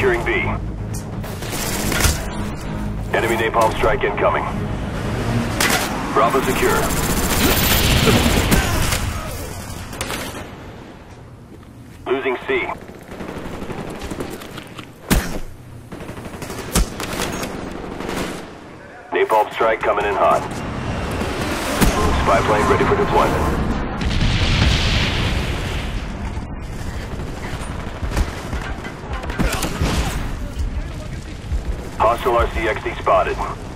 Securing B. Enemy napalm strike incoming. Bravo secure. Losing C. Napalm strike coming in hot. Spy plane ready for deployment. Hostile RCXD spotted.